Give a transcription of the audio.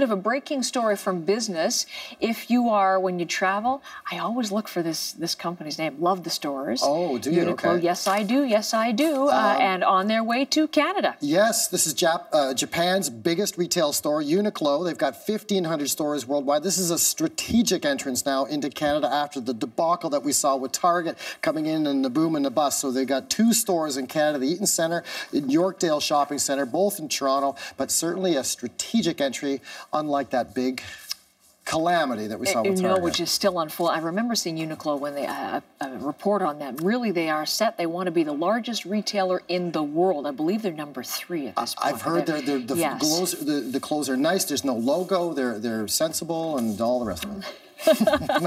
bit of a breaking story from business. If you are, when you travel, I always look for this this company's name. Love the stores. Oh, do you? Uniqlo. Okay. Yes, I do. Yes, I do. Uh, Um, and on their way to Canada. Yes, this is Jap- uh, Japan's biggest retail store, Uniqlo. They've got 1,500 stores worldwide. This is a strategic entrance now into Canada after the debacle that we saw with Target coming in and the boom and the bust. So they've got two stores in Canada, the Eaton Centre, in Yorkdale Shopping Centre, both in Toronto, but certainly a strategic entry, unlike that big calamity that we saw with know, Target. which is still unfold. I remember seeing Uniqlo when they uh, a report on them. Really, they are set. They want to be the largest retailer in the world. I believe they're number three at this point. I've heard they're, they're, the, yes. clothes, the, the clothes are nice. There's no logo. They're, they're sensible and all the rest of it.